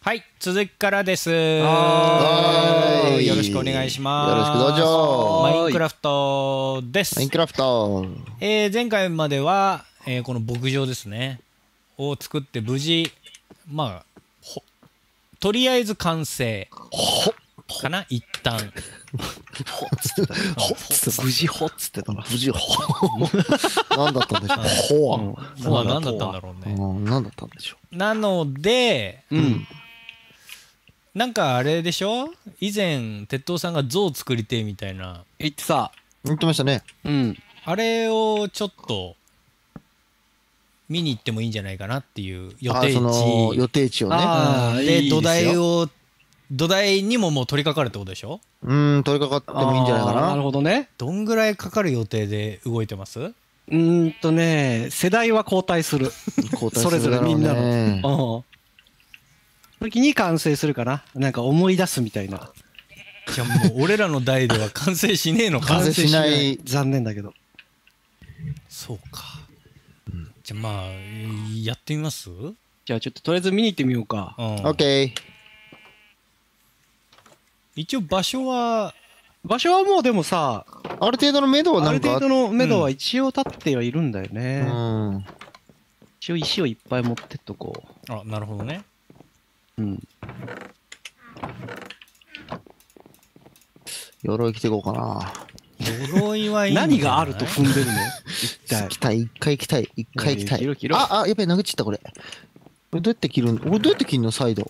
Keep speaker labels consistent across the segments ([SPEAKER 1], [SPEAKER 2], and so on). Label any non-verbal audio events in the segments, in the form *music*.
[SPEAKER 1] はい、続きからです。
[SPEAKER 2] はーい
[SPEAKER 1] よろしくお願いします。
[SPEAKER 2] よろしくどうぞ
[SPEAKER 1] マインクラフトです
[SPEAKER 2] マイン。クラフト。
[SPEAKER 1] えー前回までは、えーこの牧場ですね、を作って無事、まあ、ほとりあえず完成かな、一旦。
[SPEAKER 3] ほっつってた。*laughs* ほっつって無事ほっつってたな。
[SPEAKER 2] 無事、ほ。何だったんでしょう。*laughs* ほは。
[SPEAKER 1] まあ、何だったんだろうね。
[SPEAKER 2] うん何だったんでしょ
[SPEAKER 1] なので、
[SPEAKER 3] うん。
[SPEAKER 1] なんかあれでしょ？以前、鉄塔さんが像作りてえみたいな、
[SPEAKER 3] 言ってさ、
[SPEAKER 2] う。言ってましたね。
[SPEAKER 3] うん。
[SPEAKER 1] あれをちょっと見に行ってもいいんじゃないかなっていう予定
[SPEAKER 2] あその予
[SPEAKER 1] 地。
[SPEAKER 2] 定地をね。
[SPEAKER 1] で、土台を、土台にももう取り掛かるってことでしょ？
[SPEAKER 2] うん、取り掛かってもいいんじゃないか
[SPEAKER 3] あーなる
[SPEAKER 2] な。
[SPEAKER 3] ほどね。
[SPEAKER 1] どんぐらいかかる予定で動いてます？
[SPEAKER 3] うーんとね、世代は交代する。
[SPEAKER 2] 交代
[SPEAKER 3] それぞれみんなの。時に完成するかな。なんか思い出すみたいな。
[SPEAKER 1] じゃあもう俺らの代では完成しねえのか
[SPEAKER 2] 完成しない
[SPEAKER 3] 残念だけど。
[SPEAKER 1] そうか。じゃあまあ、やってみます？うん。
[SPEAKER 3] じゃあちょっととりあえず見に行ってみようか。
[SPEAKER 2] オッケ
[SPEAKER 1] 一応場所は、
[SPEAKER 3] 場所はもうでもさ、
[SPEAKER 2] ー。ある程度の目処は
[SPEAKER 3] ある
[SPEAKER 2] なんか？
[SPEAKER 3] 程度の目処は一応立ってはいるんだよ
[SPEAKER 2] う
[SPEAKER 3] ね。
[SPEAKER 2] ん。
[SPEAKER 3] 一応石をいっぱい持ってっとこ
[SPEAKER 1] あ、なるほどね。
[SPEAKER 3] う。うん。
[SPEAKER 2] 鎧着ていこうかな。
[SPEAKER 1] 鎧はいい
[SPEAKER 3] 何があると踏んでるの？一体
[SPEAKER 2] 行き。たい、一回行きたい、一回行きたい
[SPEAKER 3] いやいや切ろ。切ろ
[SPEAKER 2] あ、あ、やべえ、殴っちゃった、これ。これどうやって切るん俺どうやって切るの？サイド。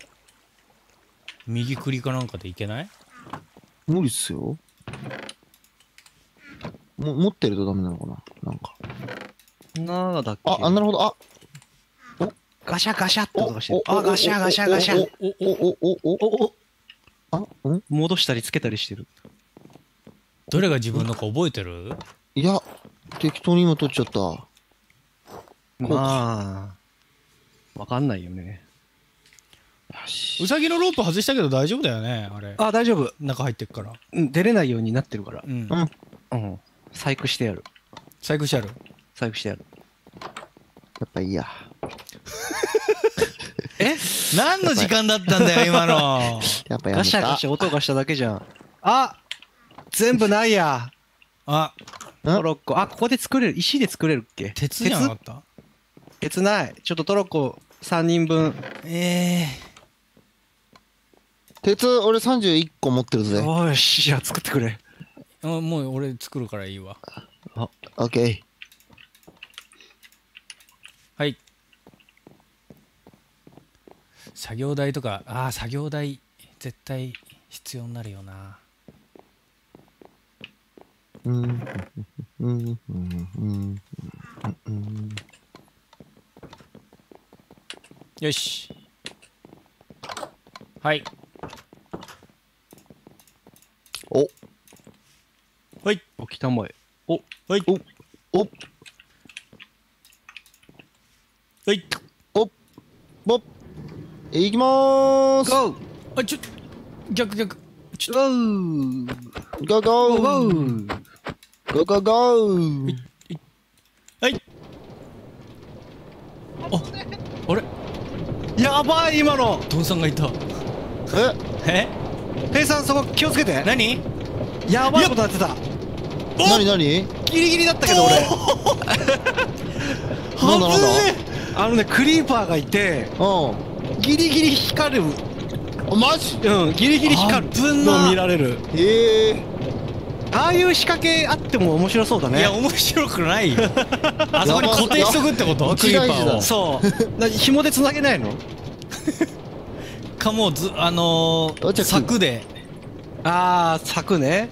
[SPEAKER 1] 右クリかなんかでいけない？
[SPEAKER 2] 無理っすよ。も持ってるとダメなのかな？なんか。
[SPEAKER 3] なんだっけ？
[SPEAKER 2] あ、あ、なるほど。あ、
[SPEAKER 3] ガシャガシャって音がしてる。
[SPEAKER 2] お
[SPEAKER 3] あ、ガシャガシャガシャ。
[SPEAKER 2] お、お、お、お、お、お、
[SPEAKER 3] おお
[SPEAKER 2] あ、うん
[SPEAKER 3] 戻したりつけたりしてる。
[SPEAKER 1] どれが自分のか覚えてる
[SPEAKER 2] いや、適当に今取っちゃった。
[SPEAKER 3] まあ、わかんないよね。
[SPEAKER 1] うさぎのロープ外したけど大丈夫だよねあれ。
[SPEAKER 3] あ、大丈夫。
[SPEAKER 1] 中入ってっから。
[SPEAKER 3] うん出れないようになってるから
[SPEAKER 1] う。ん
[SPEAKER 2] う。ん。
[SPEAKER 3] うん。細工してやる。
[SPEAKER 1] 細工してある。
[SPEAKER 3] 細工してやる。
[SPEAKER 2] やっぱいいや。*laughs*
[SPEAKER 3] え？
[SPEAKER 1] 何の時間だったんだよ、今の。
[SPEAKER 2] やっぱや。
[SPEAKER 3] ガシャガシャ音がしただけじゃん。あ全部ないや。
[SPEAKER 1] あ、
[SPEAKER 2] ん？
[SPEAKER 3] トロッコ。あ、ここで作れる。石で作れるっけ？
[SPEAKER 1] 鉄じゃなかった？
[SPEAKER 3] 鉄？鉄ない。ちょっとトロッコ3人分。
[SPEAKER 1] え
[SPEAKER 2] 鉄、俺31個持ってるぜ。
[SPEAKER 3] よし、じゃあ作ってくれ。
[SPEAKER 1] えー。あもう俺作るからいいわ。
[SPEAKER 2] オッケ
[SPEAKER 1] は作業台とか、ああ、作業台、絶対必要になるよな。
[SPEAKER 2] ー。うん。うん。うん。うん。うん。
[SPEAKER 1] よし。はい。
[SPEAKER 2] お、
[SPEAKER 1] はい。
[SPEAKER 3] お、来たまえ。お、
[SPEAKER 1] はい。
[SPEAKER 2] お、
[SPEAKER 1] はい。
[SPEAKER 2] ぼっ。いきまーす。
[SPEAKER 3] ゴー
[SPEAKER 1] あ、ちょ、逆逆。ちょ、
[SPEAKER 3] ゴー
[SPEAKER 2] ゴーゴー
[SPEAKER 3] ゴー
[SPEAKER 2] ゴーゴーゴー
[SPEAKER 1] はい。あ、あれ？
[SPEAKER 3] やばい今の。
[SPEAKER 1] ドンさんがいた。
[SPEAKER 2] え？
[SPEAKER 1] え？
[SPEAKER 3] ペイさんそこ気をつけて。
[SPEAKER 1] 何？
[SPEAKER 3] やばいことやってた。
[SPEAKER 2] なになに
[SPEAKER 3] ギリギリだったけど俺。*laughs*
[SPEAKER 2] なんだ？
[SPEAKER 3] あのね、クリーパーがいて、
[SPEAKER 2] うん。
[SPEAKER 3] ギリギリ光る。
[SPEAKER 2] ん。マジ？
[SPEAKER 3] うん、ギリギリ光るの見られる。
[SPEAKER 2] ええ
[SPEAKER 3] ああいう仕掛けあっても面白そうだね。
[SPEAKER 1] いや、面白くないよ。*laughs* あそこに固定しとくってこと？クリーパーを。
[SPEAKER 3] そう。*laughs* な紐で繋げないの？
[SPEAKER 1] かもうず、あのー、柵で。
[SPEAKER 3] ああ、柵ね。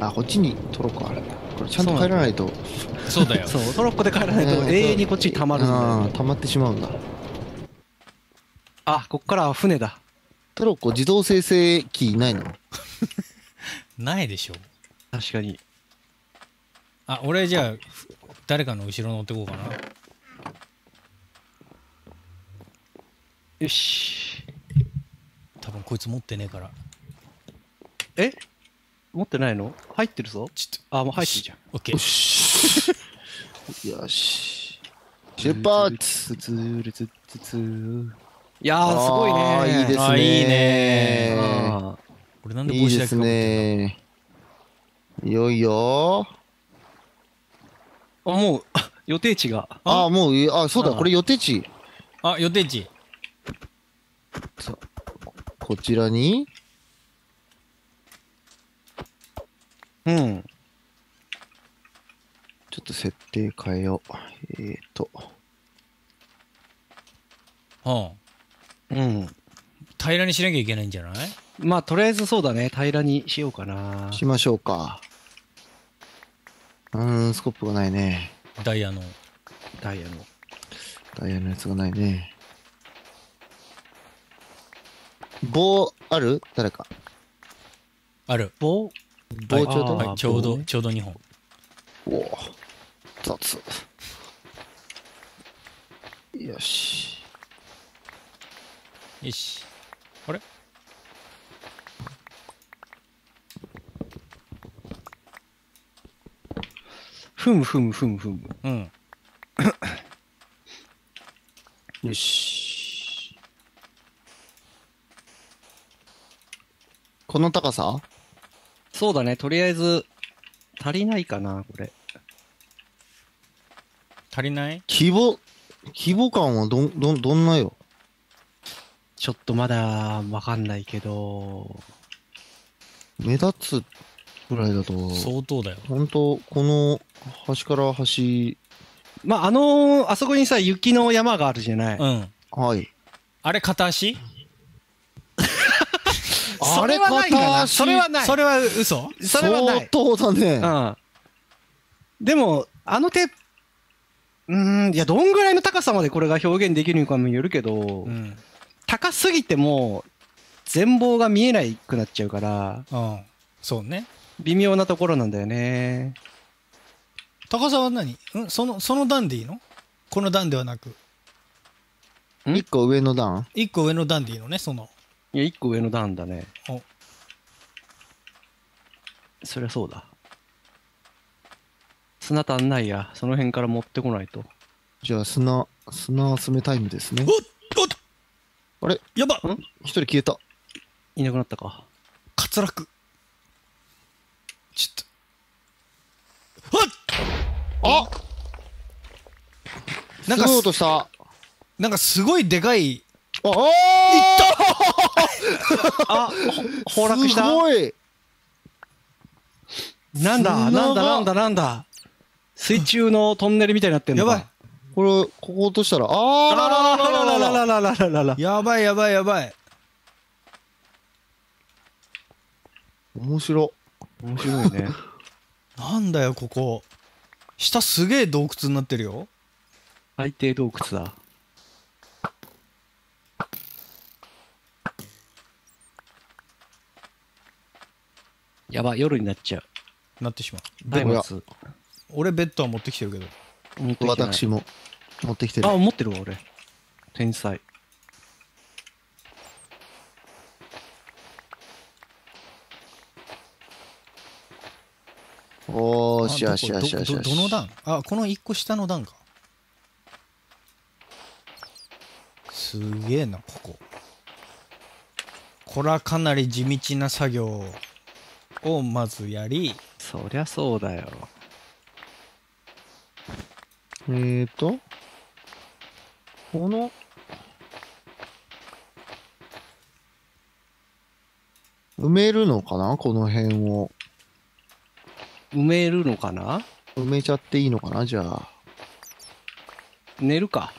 [SPEAKER 2] あ、こっちにトロッコある。これちゃんと帰らないと。
[SPEAKER 1] そうだよ。*laughs*
[SPEAKER 3] そう、トロッコで帰らないと
[SPEAKER 2] うん
[SPEAKER 3] 永遠にこっちに溜まるんだよ。
[SPEAKER 2] ああ、溜まってしまうんだ。
[SPEAKER 3] あ、こっからは船だ。
[SPEAKER 2] トロッコ自動生成機ないの？*laughs*
[SPEAKER 1] ないでしょ。
[SPEAKER 3] 確かに。
[SPEAKER 1] あ、俺じゃあ、ふ誰かの後ろ乗ってこうかな。
[SPEAKER 3] よし。
[SPEAKER 1] 多分こいつ持ってねえから。
[SPEAKER 3] え？持ってないの？入ってるぞ。
[SPEAKER 1] ちょっと。
[SPEAKER 3] あ、もう入ってるじゃん。
[SPEAKER 1] オッケ
[SPEAKER 2] よ
[SPEAKER 1] ー。
[SPEAKER 2] し。よし。出発
[SPEAKER 3] つつるつつついやー、すごいね。
[SPEAKER 2] いいですね。
[SPEAKER 1] あいいね
[SPEAKER 3] あ
[SPEAKER 1] 俺なんで
[SPEAKER 2] いいです
[SPEAKER 1] 帽子だけかぶってんの？
[SPEAKER 2] ね。いよいよ。
[SPEAKER 3] ーあ、もう、あ予定地が。
[SPEAKER 2] ああ、もうい、あ、そうだ、
[SPEAKER 3] あ
[SPEAKER 2] これ予定地。
[SPEAKER 1] あ予定地
[SPEAKER 2] こちらに、
[SPEAKER 3] うん。
[SPEAKER 2] ちょっと設定変えよう。えーと、
[SPEAKER 1] うん
[SPEAKER 3] うん。
[SPEAKER 1] 平らにしなきゃいけないんじゃない？
[SPEAKER 3] まあ、とりあえずそうだね。平らにしようかな。
[SPEAKER 2] しましょうか。うーん、スコップがないね。
[SPEAKER 1] ダイヤの
[SPEAKER 3] ダイヤの。
[SPEAKER 2] ダイヤのやつがないね。棒、ある？誰か。
[SPEAKER 1] ある
[SPEAKER 3] 棒？
[SPEAKER 2] 棒ちょうど？
[SPEAKER 1] はいちょうどちょうど2本
[SPEAKER 2] おお雑。よし。
[SPEAKER 1] よしあれ？
[SPEAKER 3] ふむふむふむふむ。
[SPEAKER 1] うん *coughs*
[SPEAKER 2] よし。この高さ？
[SPEAKER 3] そうだね。とりあえず、足りないかな、これ。
[SPEAKER 1] 足りない？
[SPEAKER 2] 規模、規模感はどん、どん、どんなよ？
[SPEAKER 3] ちょっとまだわかんないけど、
[SPEAKER 2] 目立つぐらいだと、
[SPEAKER 1] 相当だよ
[SPEAKER 2] 本当この端から端、
[SPEAKER 3] まあ、あのーあそこにさ、雪の山があるじゃない。
[SPEAKER 1] うん
[SPEAKER 2] はい。
[SPEAKER 1] あれ片足？*laughs*
[SPEAKER 3] それはないかな。
[SPEAKER 2] あれ片足？
[SPEAKER 3] それはない。
[SPEAKER 1] それは嘘？
[SPEAKER 3] それはない。
[SPEAKER 2] 相当だね。
[SPEAKER 3] うん。でも、あの手、うーん、いや、どんぐらいの高さまでこれが表現できるのかもよるけど、
[SPEAKER 1] うん
[SPEAKER 3] 高すぎても、全貌が見えないくなっちゃうから、
[SPEAKER 1] うんそうね
[SPEAKER 3] 微妙なところなんだよね。
[SPEAKER 1] 高さは何？ん？そのその段でいいの？この段ではなく
[SPEAKER 3] ん？
[SPEAKER 2] 一個上の段？
[SPEAKER 1] 一個上の段でいいのね？その
[SPEAKER 3] いや、一個上の段だね。
[SPEAKER 1] お
[SPEAKER 3] そりゃそうだ。砂足んないや。その辺から持ってこないと。
[SPEAKER 2] じゃあ砂、砂集めタイムですね
[SPEAKER 1] お。っ
[SPEAKER 2] あれ？
[SPEAKER 1] やば。
[SPEAKER 2] 一人消えた。
[SPEAKER 3] いなくなったか。
[SPEAKER 1] 滑落。ちょっと。わっ！
[SPEAKER 2] あ
[SPEAKER 1] なんか
[SPEAKER 2] すごい音した。あ
[SPEAKER 1] なんかすごいでかい。
[SPEAKER 2] あ
[SPEAKER 3] あ、*laughs* ほ崩落した？
[SPEAKER 2] すごい。
[SPEAKER 3] なんだなんだなんだなんだ。水中のトンネルみたいになってんのか。
[SPEAKER 2] やばい。これ、ここ落としたら、あー
[SPEAKER 3] あらららららららららららら
[SPEAKER 1] やばいやばいやばい
[SPEAKER 2] 面白。
[SPEAKER 3] 面白いね。
[SPEAKER 1] なんだよここ下すげえ洞窟になってるよ
[SPEAKER 3] 海底洞窟だ。やば、夜になっちゃう。
[SPEAKER 1] なってしまう
[SPEAKER 3] 松明。
[SPEAKER 1] 俺ベッドは持ってきてるけど
[SPEAKER 2] 私も持ってきてる
[SPEAKER 3] あ、。持ってるわ、俺。天才。
[SPEAKER 2] おーし
[SPEAKER 1] あ
[SPEAKER 2] よしよしよし
[SPEAKER 1] ど
[SPEAKER 2] よし。
[SPEAKER 1] こどどの段？あこの一個下の段かすげえなこここれはかなり地道な作業をまずやり
[SPEAKER 3] そりゃそうだよ。
[SPEAKER 2] えーと、この、埋めるのかな？この辺を。
[SPEAKER 3] 埋めるのかな？
[SPEAKER 2] 埋めちゃっていいのかな？じゃあ。
[SPEAKER 3] 寝るか？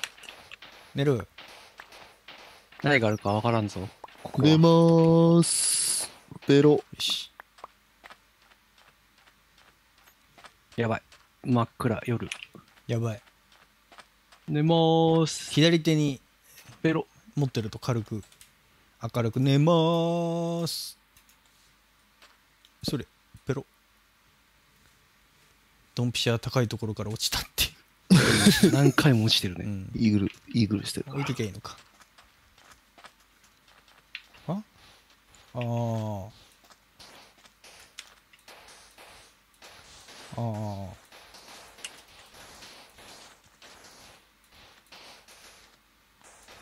[SPEAKER 1] 寝る
[SPEAKER 3] 何があるかわからんぞ。ここは
[SPEAKER 2] 出まーす。ペロ。
[SPEAKER 1] よし
[SPEAKER 3] やばい。真っ暗、夜。
[SPEAKER 1] やばい
[SPEAKER 3] 寝まーす。
[SPEAKER 1] 左手に
[SPEAKER 3] ペロ。
[SPEAKER 1] 持ってると軽く明るく寝まーすそれペロドンピシャ高いところから落ちたってい *laughs*
[SPEAKER 3] 何回も落ちてる
[SPEAKER 1] う、う
[SPEAKER 3] ね。
[SPEAKER 1] ん、
[SPEAKER 2] イーグル、イーグルしてる。
[SPEAKER 1] 置いてきゃいいのかああーあー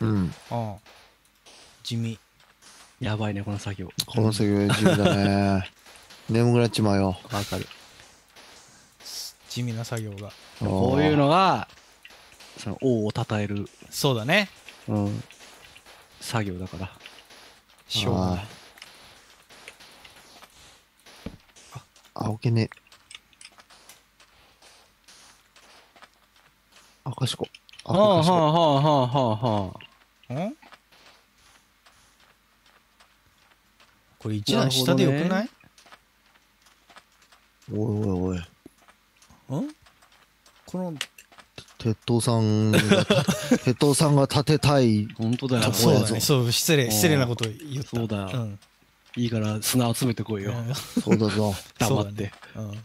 [SPEAKER 2] うん。
[SPEAKER 1] あ地味
[SPEAKER 3] やばいね、この作業。
[SPEAKER 2] この作業地味だね。*laughs* 眠くなっちまうよ。
[SPEAKER 3] わかる。
[SPEAKER 1] 地味な作業が
[SPEAKER 3] こういうのが、その王を称える、
[SPEAKER 1] そうだね
[SPEAKER 3] うん、作業だから。
[SPEAKER 1] しょうがない
[SPEAKER 2] あーあ、置けねえ。あかしこ。あ
[SPEAKER 3] はあは
[SPEAKER 2] かしこ。
[SPEAKER 3] あはあはあはあ。
[SPEAKER 1] ん？これ一段下でよくない、
[SPEAKER 2] おいおいおい。
[SPEAKER 1] ん？この
[SPEAKER 2] 鉄塔さんが、*laughs* 鉄塔さんが建てたい。
[SPEAKER 3] 本当だよ。
[SPEAKER 2] あ
[SPEAKER 1] そうだ
[SPEAKER 2] ぞ
[SPEAKER 1] ね。そう失礼
[SPEAKER 3] うん。
[SPEAKER 1] 失礼なこと言った。
[SPEAKER 3] そうだ。よ
[SPEAKER 1] ん。
[SPEAKER 3] いいから砂集めてこいよ。
[SPEAKER 1] うん。
[SPEAKER 2] そうだぞ。*laughs*
[SPEAKER 3] 黙って。
[SPEAKER 1] うん。い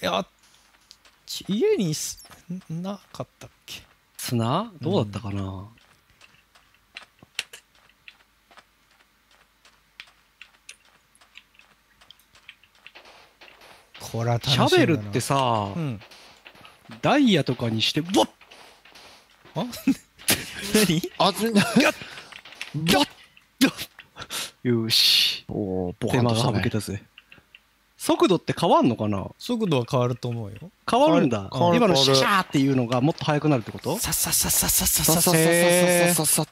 [SPEAKER 1] やち家にすなかった
[SPEAKER 3] 砂？どうだったかな、
[SPEAKER 1] これは楽し
[SPEAKER 3] シャベルってさ、
[SPEAKER 1] うん。
[SPEAKER 3] ダイヤとかにして、ボッ！
[SPEAKER 1] あ？*laughs* 何？
[SPEAKER 2] あつい。
[SPEAKER 3] ギャッ！よし。
[SPEAKER 2] おー、ボカ
[SPEAKER 3] 手間が
[SPEAKER 2] ンとしたね。
[SPEAKER 3] 省けたぜ。速度って変わんのかな？
[SPEAKER 1] 速度は変わると思うよ
[SPEAKER 3] 変わるんだ。
[SPEAKER 2] 変わる
[SPEAKER 3] 今のシャシャーっていうのがもっと速くなるってこと？
[SPEAKER 1] さっさっさっさっさっさっさ
[SPEAKER 2] さっさっさ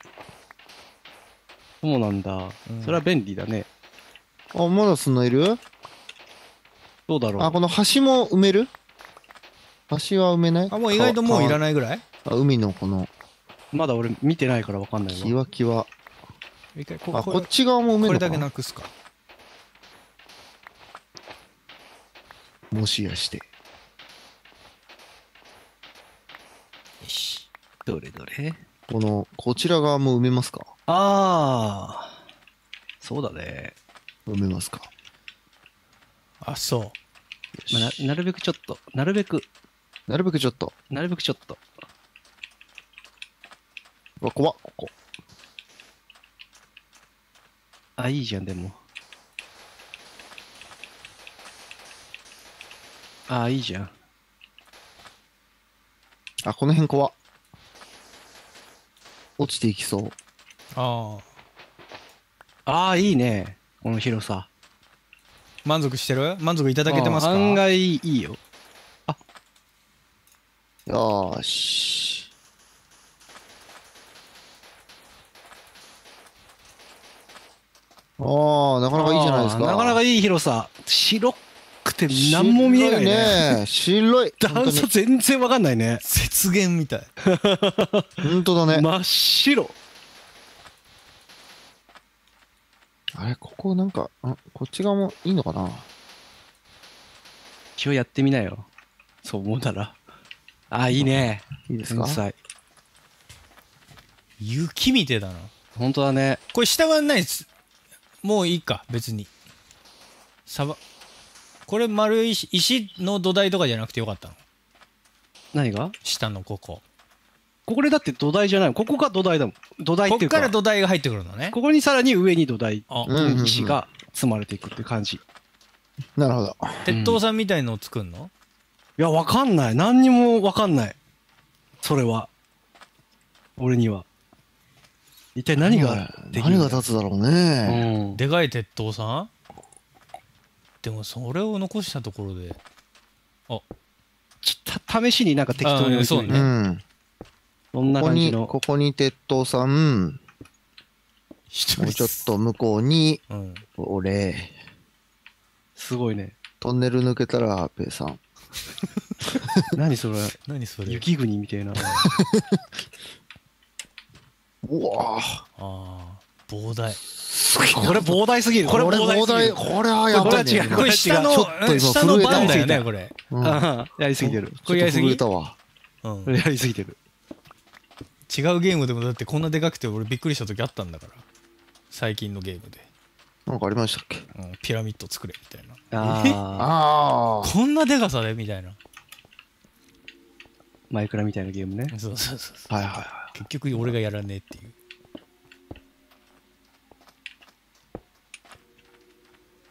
[SPEAKER 3] そうなんだ。
[SPEAKER 1] うん
[SPEAKER 3] それは便利だね。
[SPEAKER 2] あ、まだそんないるあ、
[SPEAKER 3] どうだろう。
[SPEAKER 2] この橋も埋める橋は埋めない
[SPEAKER 1] あもう意外ともういら
[SPEAKER 2] い。
[SPEAKER 1] ないぐらい
[SPEAKER 2] あ海のこの、
[SPEAKER 3] まだ俺見てないからわかんない
[SPEAKER 2] キ
[SPEAKER 3] わ。
[SPEAKER 2] ワキワ。
[SPEAKER 1] 一回こ
[SPEAKER 2] あ、
[SPEAKER 1] こ
[SPEAKER 2] こっち側も埋め
[SPEAKER 1] これだけ
[SPEAKER 2] な
[SPEAKER 1] くすか
[SPEAKER 2] もしやして。
[SPEAKER 1] よし
[SPEAKER 3] どれどれ？
[SPEAKER 2] この、こちら側も埋めますか？
[SPEAKER 3] ああ。そうだね。
[SPEAKER 2] 埋めますか？
[SPEAKER 1] あそう
[SPEAKER 3] まあななるべくちょっと、なるべく、
[SPEAKER 2] なるべくちょっと。
[SPEAKER 3] なるべくちょっと。
[SPEAKER 2] うわ、怖っ、ここ。
[SPEAKER 3] あ、いいじゃん、でも。あ、いいじゃん。
[SPEAKER 2] あ、この辺怖っ。落ちていきそう。
[SPEAKER 1] ああ
[SPEAKER 3] ああ、いいね。この広さ。
[SPEAKER 1] 満足してる？満足いただけてますか？
[SPEAKER 3] あ案外いいよ。
[SPEAKER 2] よーし。ああ、なかなかいいじゃないですか。
[SPEAKER 3] なかなかいい広さ。白くて何も見えないね。
[SPEAKER 2] 白い。*laughs*
[SPEAKER 3] 段差全然わかんないね。
[SPEAKER 1] 雪原みたい *laughs*
[SPEAKER 2] 本当だね。
[SPEAKER 3] 真っ白。
[SPEAKER 2] あれ、ここなんか、あこっち側もいいのかな？
[SPEAKER 3] 一応やってみなよ。そう思うなら。あ、いいね。
[SPEAKER 2] いいですか？
[SPEAKER 1] 雪みてえだな
[SPEAKER 3] 本当だね。
[SPEAKER 1] これ下はないですもういいか別にさばこれ丸い石石の土台とかじゃなくてよかったの？
[SPEAKER 3] 何が？
[SPEAKER 1] 下のここ
[SPEAKER 3] ここでだって土台じゃないここが土台だもん。土台っいうか。
[SPEAKER 1] こってから土台が入ってくるのね
[SPEAKER 3] ここにさらに上に土台、石が積まれていくって感じ。い
[SPEAKER 2] なるほど。
[SPEAKER 1] 鉄塔さんみたいのを作んの、
[SPEAKER 3] や、わかんない。何にもわかんない。それは。俺には。一体何ができる
[SPEAKER 2] 何が立つだろう
[SPEAKER 3] う
[SPEAKER 2] ね。
[SPEAKER 3] ん。
[SPEAKER 1] でかい鉄塔さん？でもそれを残したところで
[SPEAKER 3] ちた試しになんか適当に置いて
[SPEAKER 1] ね
[SPEAKER 2] うん。
[SPEAKER 3] そんな
[SPEAKER 2] ここに、
[SPEAKER 3] 感じの。
[SPEAKER 2] ここに鉄塔さん、
[SPEAKER 1] 一
[SPEAKER 2] もうちょっと向こうに、
[SPEAKER 1] うん
[SPEAKER 2] 俺、
[SPEAKER 3] すごいね。
[SPEAKER 2] トンネル抜けたら、ペイさん。*laughs*
[SPEAKER 3] 何それ？
[SPEAKER 1] 何それ？
[SPEAKER 3] 雪国みたいな。*laughs*
[SPEAKER 2] うわぁ。
[SPEAKER 1] ああ膨大。
[SPEAKER 3] これ膨大すぎる。これ膨大すぎる。
[SPEAKER 2] これはやばいね。
[SPEAKER 3] これは違う。
[SPEAKER 1] これ下の下の番だよねこれ。
[SPEAKER 2] うん。*laughs*
[SPEAKER 3] やりすぎてる。
[SPEAKER 1] これやりすぎ？
[SPEAKER 2] たわ。
[SPEAKER 1] うん。
[SPEAKER 3] これやりすぎてる。
[SPEAKER 1] 違うゲームでもだってこんなでかくて俺びっくりした時あったんだから。最近のゲームで、
[SPEAKER 2] なんかありましたっけ？
[SPEAKER 1] うん、ピラミッド作れみたいな。
[SPEAKER 3] ああ。
[SPEAKER 2] あ
[SPEAKER 1] こんなでかさでみたいな。
[SPEAKER 3] マイクラみたいなゲームね。
[SPEAKER 1] そうそうそう
[SPEAKER 2] あ。はいはいは
[SPEAKER 1] 結局俺がやらねえっていう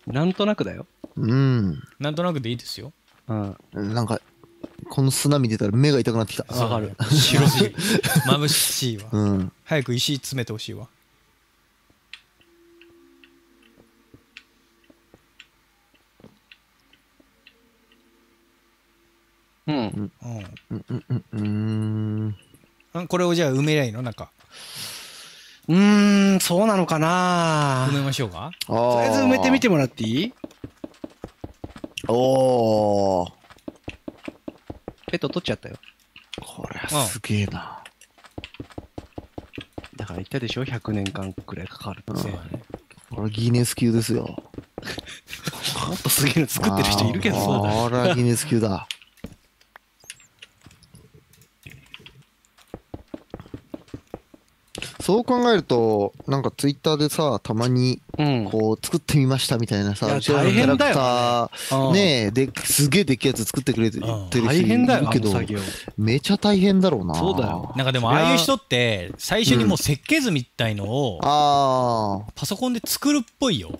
[SPEAKER 3] なんとなくだよ。
[SPEAKER 2] い。うん。
[SPEAKER 1] なんとなくでいいですよ
[SPEAKER 3] うん。
[SPEAKER 2] なんか、この砂見てたら目が痛くなってきた。
[SPEAKER 3] わかる。
[SPEAKER 1] 白すぎる眩しいわ
[SPEAKER 2] うん。
[SPEAKER 1] 早く石詰めてほしいわ
[SPEAKER 3] うん。
[SPEAKER 1] うん
[SPEAKER 2] うんうんうんうん
[SPEAKER 1] あこれをじゃあ埋めりゃいいの？なんか
[SPEAKER 3] うーん、そうなのかな
[SPEAKER 1] 埋めましょうか？
[SPEAKER 2] あ
[SPEAKER 3] とりあえず埋めてみて
[SPEAKER 2] も
[SPEAKER 3] もらっていい？
[SPEAKER 2] おー
[SPEAKER 3] ペット取っちゃったよ。
[SPEAKER 2] これはすげえな
[SPEAKER 3] だから言ったでしょ ?100 年間くらいかかるって。
[SPEAKER 2] うん
[SPEAKER 1] そうだね
[SPEAKER 2] これギネス級ですよ *laughs*
[SPEAKER 3] もっとすげえの作ってる人いるけど。
[SPEAKER 2] あー
[SPEAKER 3] そうだよ。
[SPEAKER 2] これはギネス級だそう考えるとなんかツイッターでさたまに
[SPEAKER 3] うん。
[SPEAKER 2] こう作ってみましたみたいないさ
[SPEAKER 3] や
[SPEAKER 2] うちらのキャラクター
[SPEAKER 3] うん
[SPEAKER 2] ね。えですげえでっけえやつ作ってくれてる
[SPEAKER 1] うん。
[SPEAKER 2] 人い
[SPEAKER 3] 大変だよ、あ
[SPEAKER 2] るけど。めちゃ大変だろうな。
[SPEAKER 3] そうだよ。
[SPEAKER 1] なんかでもあ。あいう人って最初にもう設計図みたいのを
[SPEAKER 2] ああ
[SPEAKER 1] パソコンで作るっぽいよ。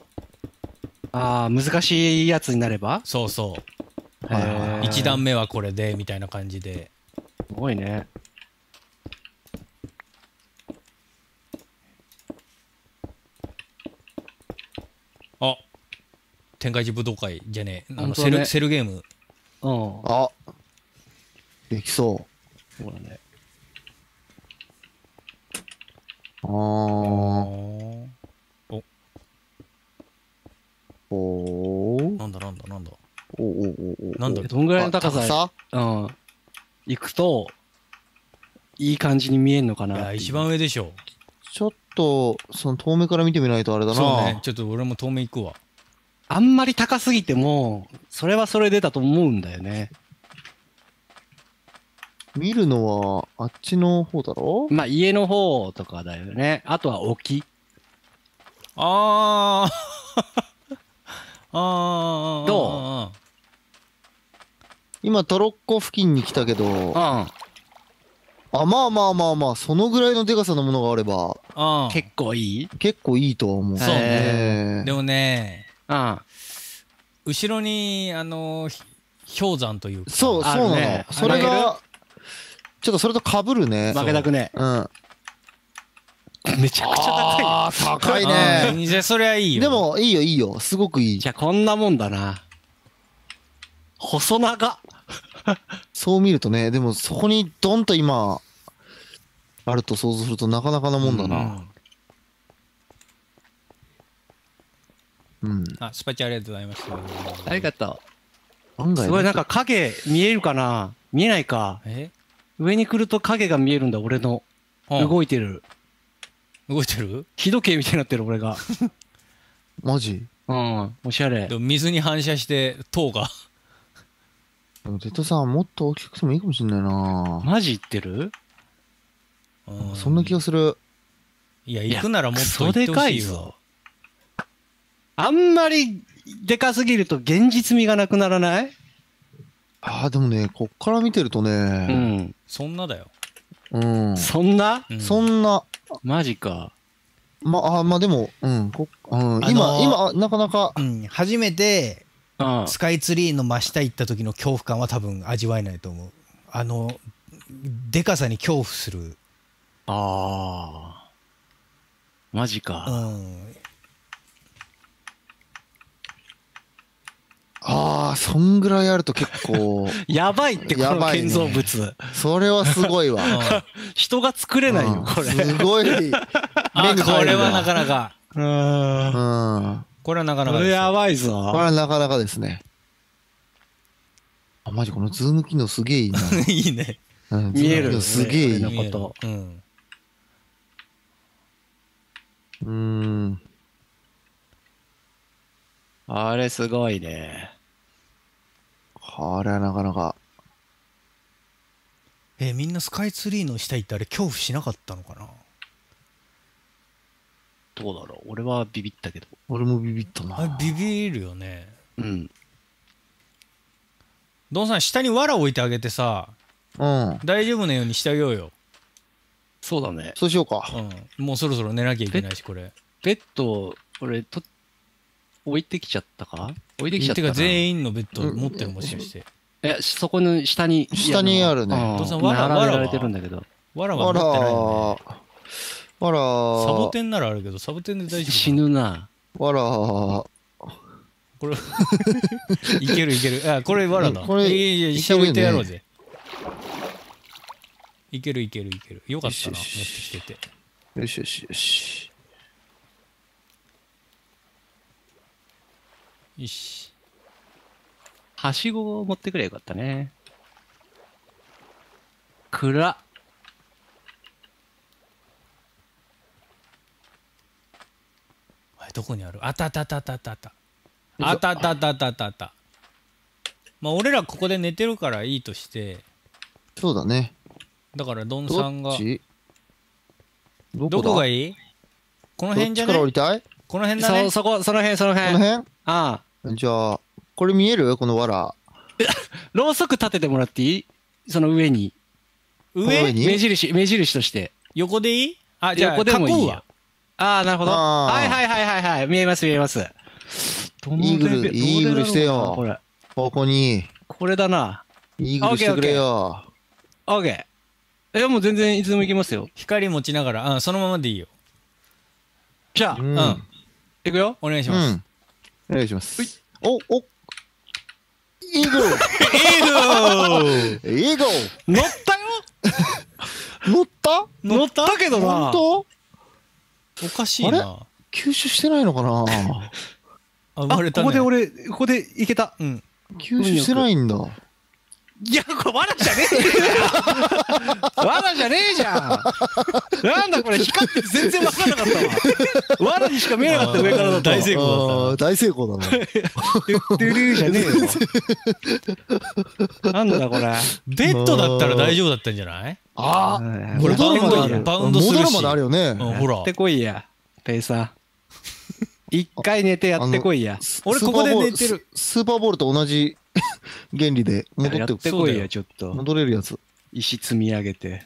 [SPEAKER 3] ああ、難しいやつになれば？
[SPEAKER 1] そうそう。
[SPEAKER 2] はいはいはい
[SPEAKER 3] へー
[SPEAKER 1] 1段目はこれでみたいな感じで。す
[SPEAKER 3] ごいね。
[SPEAKER 1] 天下一武道会じゃねえあの
[SPEAKER 3] 本当だね。
[SPEAKER 1] セルセルゲーム。
[SPEAKER 3] うん。
[SPEAKER 2] あ。できそ
[SPEAKER 3] そうだね。
[SPEAKER 2] うああ
[SPEAKER 1] お。
[SPEAKER 2] おー。
[SPEAKER 1] なんだなんだなんだ。
[SPEAKER 2] おおおお
[SPEAKER 1] なんだ
[SPEAKER 3] どんぐらいの高さ？うん。行くと、いい感じに見えんのかない
[SPEAKER 1] や一番上でしょ
[SPEAKER 2] ちょっとその遠目から見てみないとあれだな。
[SPEAKER 1] そうね。ちょっと俺も遠目行くわ
[SPEAKER 3] あんまり高すぎても、それはそれでだと思うんだよね。
[SPEAKER 2] 見るのはあっちの方だろ？
[SPEAKER 3] まあ家の方とかだよね。あとは沖。
[SPEAKER 1] あー *laughs* あー
[SPEAKER 3] ど
[SPEAKER 2] 今トロッコ付近に来たけど
[SPEAKER 3] うん。
[SPEAKER 2] あまあまあまあまあそのぐらいのデカさのものがあれば
[SPEAKER 1] あー
[SPEAKER 3] 結構いい？
[SPEAKER 2] 結構いいとは思う
[SPEAKER 1] そう
[SPEAKER 2] ね
[SPEAKER 1] でもね
[SPEAKER 3] うん。
[SPEAKER 1] 後ろにあのひ氷山というか
[SPEAKER 2] そうそうなの、
[SPEAKER 3] ね。
[SPEAKER 2] それがちょっとそれと被るね。
[SPEAKER 3] 負けたくね
[SPEAKER 2] うん。
[SPEAKER 3] めちゃくちゃ高い。
[SPEAKER 2] 高い
[SPEAKER 1] あ
[SPEAKER 2] ね
[SPEAKER 1] ーじゃあそれはいいよ。
[SPEAKER 2] でもいいよいいよ。すごくいい。
[SPEAKER 3] じゃあこんなもんだな。細長。
[SPEAKER 2] そう見るとねでもそこにドンと今あると想像するとなかなかなもんだ
[SPEAKER 1] う
[SPEAKER 2] な、うん
[SPEAKER 1] あスパチャありがとうございます
[SPEAKER 3] ありがとう。
[SPEAKER 2] 案外
[SPEAKER 3] すごいなんか影見えるかな？見えないか。
[SPEAKER 1] え？
[SPEAKER 3] 上に来ると影が見えるんだ、俺の。
[SPEAKER 1] うん
[SPEAKER 3] 動いてる。
[SPEAKER 1] 動いてる？
[SPEAKER 3] 日時計みたいになってる、俺が。*laughs*
[SPEAKER 2] マジ？
[SPEAKER 3] うん。おしゃれ
[SPEAKER 1] で。も水に反射して塔が
[SPEAKER 2] でも絶対さもっと大きくてもいいかもしんないな、
[SPEAKER 3] マジ言ってる？
[SPEAKER 1] う
[SPEAKER 2] そんな気がする
[SPEAKER 1] いや行くならもっと行って
[SPEAKER 3] でか
[SPEAKER 1] ほしいよ
[SPEAKER 3] いぞ。あんまりでかすぎると現実味がなくならない？
[SPEAKER 2] あーでもねこっから見てると
[SPEAKER 3] う
[SPEAKER 2] ね
[SPEAKER 3] ん。
[SPEAKER 1] そんなだよ、
[SPEAKER 2] うん、
[SPEAKER 3] そんな？
[SPEAKER 1] うん。
[SPEAKER 2] そんな。
[SPEAKER 3] マジか。
[SPEAKER 2] まあまあでもうん。こ、うん、今、
[SPEAKER 1] あのー
[SPEAKER 2] 今なかなか。
[SPEAKER 1] うん、初めて
[SPEAKER 3] うん。
[SPEAKER 1] スカイツリーの真下行った時の恐怖感は多分味わえないと思う。あのでかさに恐怖する。
[SPEAKER 3] ああ。マジ
[SPEAKER 1] う
[SPEAKER 3] か。
[SPEAKER 1] ん
[SPEAKER 2] そんぐらいあると結構 *laughs*
[SPEAKER 3] やばいって、この
[SPEAKER 2] やばいね。
[SPEAKER 3] 建造物。
[SPEAKER 2] それはすごいわ。*laughs*
[SPEAKER 3] 人が作れないよ、
[SPEAKER 2] うん。
[SPEAKER 3] これ。
[SPEAKER 2] すごい。目に
[SPEAKER 1] あ
[SPEAKER 2] 入る
[SPEAKER 1] これはなかなか。
[SPEAKER 3] うん。
[SPEAKER 2] うん
[SPEAKER 1] これはなかな
[SPEAKER 3] これ
[SPEAKER 1] かです。よ
[SPEAKER 3] やばい
[SPEAKER 2] これ
[SPEAKER 3] ぞ。
[SPEAKER 2] はなかなかですね。あマジこのズーム機能すげえいいな、*laughs*
[SPEAKER 1] いいね。
[SPEAKER 2] うん、
[SPEAKER 3] 見える
[SPEAKER 2] すげえいい。
[SPEAKER 3] ねのこと。
[SPEAKER 1] うん。
[SPEAKER 2] うーん。
[SPEAKER 3] あれすごいね。
[SPEAKER 2] これはなかなか。
[SPEAKER 1] えみんなスカイツリーの下行ってあれ恐怖しなかったのかな？
[SPEAKER 3] どうだろう。俺はビビったけど。
[SPEAKER 2] 俺もビビったな。
[SPEAKER 1] あれビビるよね。
[SPEAKER 3] うん。
[SPEAKER 1] ドンさん下に藁置いてあげてさ
[SPEAKER 2] うん。
[SPEAKER 1] 大丈夫なようにしてあげようよ、
[SPEAKER 3] そうだね。
[SPEAKER 2] そうしようか。
[SPEAKER 1] うん、もうそろそろ寝なきゃいけないしこれ。
[SPEAKER 3] ベッド、俺、と、置いてきちゃったか？置いてきちゃった
[SPEAKER 1] てか
[SPEAKER 3] か
[SPEAKER 1] 全員のベッド持ってるもしかして。
[SPEAKER 3] え、そこの下に。
[SPEAKER 2] 下にあるね。
[SPEAKER 3] うん
[SPEAKER 1] お父さんわら
[SPEAKER 3] 並べられ
[SPEAKER 1] わらは
[SPEAKER 3] てるんだけど。
[SPEAKER 1] 藁
[SPEAKER 2] あ
[SPEAKER 1] は持ってないよね
[SPEAKER 2] ら。わら。
[SPEAKER 1] サボテンならあるけどサボテンで大丈夫
[SPEAKER 3] 死ぬな。
[SPEAKER 2] わら。
[SPEAKER 1] これ *laughs* いけるいける。あこれわらだ。
[SPEAKER 2] これ
[SPEAKER 1] いやいや
[SPEAKER 2] いけるね。
[SPEAKER 1] 下置いてやろうぜ。いけるいけるいける。よかったな持ってきてて。
[SPEAKER 2] よしよしよし
[SPEAKER 1] よし。
[SPEAKER 3] はしごを持ってくれよかったね。暗っ。
[SPEAKER 1] どこにある？あたたたたた。たあたたたたたた。まあ俺らここで寝てるからいいとして。
[SPEAKER 2] そうだね。
[SPEAKER 1] だからドンさんが。
[SPEAKER 2] どこ
[SPEAKER 1] がいい？この辺じゃね？この辺だね。
[SPEAKER 3] そこその辺その辺。
[SPEAKER 2] この辺？
[SPEAKER 3] ああ。
[SPEAKER 2] 辺じゃあこれ見える？このわら
[SPEAKER 3] ろうそく立ててもらっていい？その上に。
[SPEAKER 1] 上
[SPEAKER 2] に？
[SPEAKER 3] 目印、目印として。
[SPEAKER 1] 横でいい？あじゃあ
[SPEAKER 3] 横でもいい。ああ、なるほど。はいはいはいはいはい。見えます見えます。
[SPEAKER 2] イーグルイーグルしてよ
[SPEAKER 3] これ。
[SPEAKER 2] ここに
[SPEAKER 3] これだな。
[SPEAKER 2] イーグルしてくれよ
[SPEAKER 3] オッケー。いや、もう全然いつでも行きますよ。
[SPEAKER 1] 光持ちながら、うん、そのままでいいよ。
[SPEAKER 3] じゃあ、
[SPEAKER 2] うん
[SPEAKER 1] うん
[SPEAKER 3] 行くよ。
[SPEAKER 1] お願いします。
[SPEAKER 2] うんお願いします。おお。イーグルイーグ
[SPEAKER 3] 乗った？よ
[SPEAKER 2] ル乗った？
[SPEAKER 3] 乗ったけどな。
[SPEAKER 2] 本当？
[SPEAKER 1] おかしいな。
[SPEAKER 2] 吸収してないのかな？*laughs*
[SPEAKER 1] あ、生
[SPEAKER 3] あ、
[SPEAKER 1] まれたね。
[SPEAKER 3] ここで俺、ここで行けた。
[SPEAKER 1] うん。
[SPEAKER 2] 吸収してないんだ
[SPEAKER 3] いや、これ罠じゃねえじゃん罠じゃねえじゃんなんだこれ、光って全然わからなかったわ。罠にしか見えなかった、上からだと。
[SPEAKER 1] 大成功だ
[SPEAKER 2] 大成功だな
[SPEAKER 3] トゥットゥルーじゃねえよ。*laughs* なんだこれ。
[SPEAKER 1] ベッドだったら大丈夫だったんじゃない？
[SPEAKER 2] あ
[SPEAKER 1] これ
[SPEAKER 2] 戻るまである？
[SPEAKER 1] バウンドバウンドするし
[SPEAKER 2] 戻るまであるよね
[SPEAKER 1] うん、ほら
[SPEAKER 3] やって。こいや、ペイさん。一回寝てやってこいや。
[SPEAKER 1] 俺ここで寝てる
[SPEAKER 2] スーパーボールと同じ *laughs* 原理で戻
[SPEAKER 3] や
[SPEAKER 2] っ
[SPEAKER 3] っててこいや、ちょっと。
[SPEAKER 2] 戻れるやつ
[SPEAKER 3] 石積み上げて。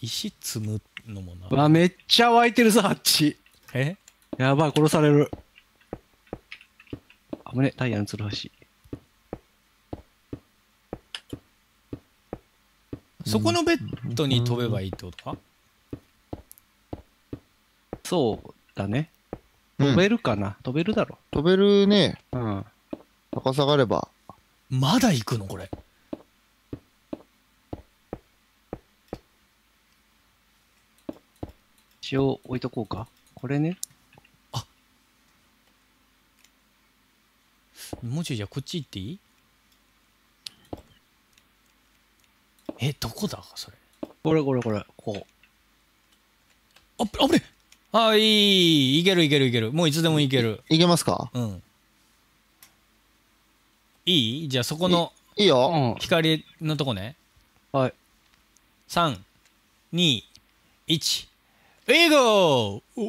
[SPEAKER 1] 石積むのもな。
[SPEAKER 3] うわ、めっちゃ湧いてるぞ、あっち。
[SPEAKER 1] え？
[SPEAKER 3] やばい、殺される。危ね、ダイヤのつる橋。
[SPEAKER 1] そこのベッドに飛べばいいってことか？
[SPEAKER 3] そうだね。
[SPEAKER 2] うん
[SPEAKER 3] 飛べるかな、飛べるだろ。
[SPEAKER 2] 飛べるね
[SPEAKER 3] うん。
[SPEAKER 2] 高さがあれば
[SPEAKER 1] まだ行くの？これ。
[SPEAKER 3] 一応置いとこうか。これね。
[SPEAKER 1] もうちょいじゃあこっち行っていい？え、どこだ？それ。
[SPEAKER 3] これこれこれ。こう。
[SPEAKER 1] あ、あぶねあ、いい、いけるいけるいける。もういつでもいける。
[SPEAKER 2] いけますか？
[SPEAKER 1] うん。いい？じゃあそこの
[SPEAKER 2] いいよ
[SPEAKER 3] うん。
[SPEAKER 1] 光のとこね。
[SPEAKER 3] はい。
[SPEAKER 1] 3、2、1。エゴーおー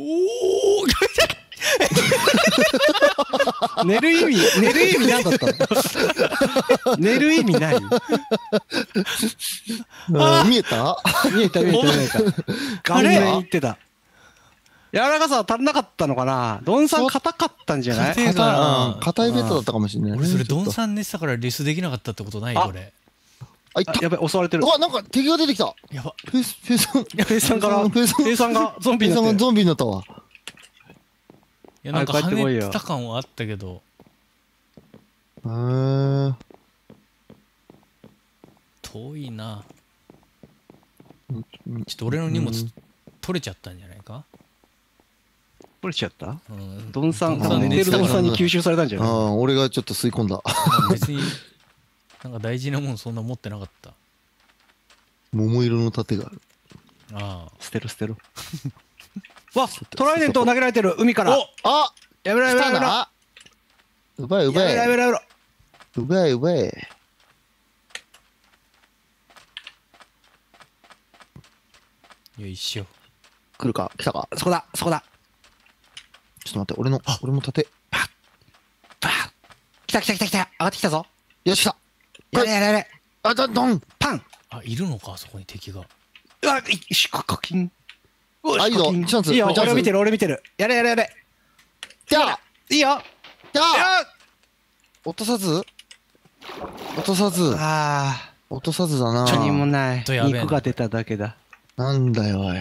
[SPEAKER 3] 寝る意味、寝る意味何だったの？寝る意味ない？*laughs*
[SPEAKER 2] うん見えた？
[SPEAKER 3] 見えた見えた見えた。顔面いってた。柔らかさは足んなかったのかな？ドンさん硬かったんじゃない？
[SPEAKER 1] 硬いかな。
[SPEAKER 2] 硬硬いベッドだったかもしれない。ね
[SPEAKER 1] 俺それドンさん寝てたからレスできなかったってことない
[SPEAKER 3] あ。
[SPEAKER 1] これ。
[SPEAKER 2] とあいった。
[SPEAKER 3] あやべ、襲われてる。
[SPEAKER 2] う。わなんか敵が出てきた。
[SPEAKER 1] やば。
[SPEAKER 2] フェイスフェイスさんフ
[SPEAKER 3] ペイさんから、
[SPEAKER 2] フェイスさん
[SPEAKER 3] がゾンビになってる。
[SPEAKER 2] フェさんがゾンビになったわ。
[SPEAKER 1] いやなんか跳ねた感はあったけど、
[SPEAKER 2] へー。
[SPEAKER 1] 遠いな。
[SPEAKER 2] うん
[SPEAKER 1] ちょっと俺の荷物
[SPEAKER 2] うん
[SPEAKER 1] 取れちゃったんじゃないか？
[SPEAKER 3] 取れちゃった。ドンさん、寝てるドンさんに吸収されたんじゃない
[SPEAKER 2] あ俺がちょっと吸い込んだ
[SPEAKER 1] 別に、なんか大事なもんそんな持ってなかった。
[SPEAKER 2] 桃色の盾がある
[SPEAKER 1] あ
[SPEAKER 3] 捨てろ捨てろ。わトライデントを投げられてる海から。
[SPEAKER 2] あ
[SPEAKER 3] やめろやめろやめろ。
[SPEAKER 2] な奪え奪
[SPEAKER 3] やめろやめろやめろ。
[SPEAKER 2] 奪え奪え
[SPEAKER 1] あ。よいしょ。
[SPEAKER 2] 来るか来たか
[SPEAKER 3] そこだ、そこだ。
[SPEAKER 2] ちょっと待って俺の俺も盾
[SPEAKER 3] バー来た来た来た来た。上がってきたぞ。
[SPEAKER 2] よっしゃ
[SPEAKER 3] やれやれやれ。
[SPEAKER 2] あだドン
[SPEAKER 3] パン。
[SPEAKER 1] あ、いるのかあそこに敵が。
[SPEAKER 3] うわ、いしかかきん。うわ
[SPEAKER 2] あいいぞ。チャンス。
[SPEAKER 3] いいよ、
[SPEAKER 2] チャンス。
[SPEAKER 3] 俺見てる、俺見てる。やれやれやれ。
[SPEAKER 2] じゃあ
[SPEAKER 3] いいよ。
[SPEAKER 2] じゃあ
[SPEAKER 3] あ
[SPEAKER 2] 落とさず。落とさず。
[SPEAKER 3] あ
[SPEAKER 2] 落とさずだな。
[SPEAKER 3] ー、何もない。肉が出ただけだ。
[SPEAKER 2] なんだよおい。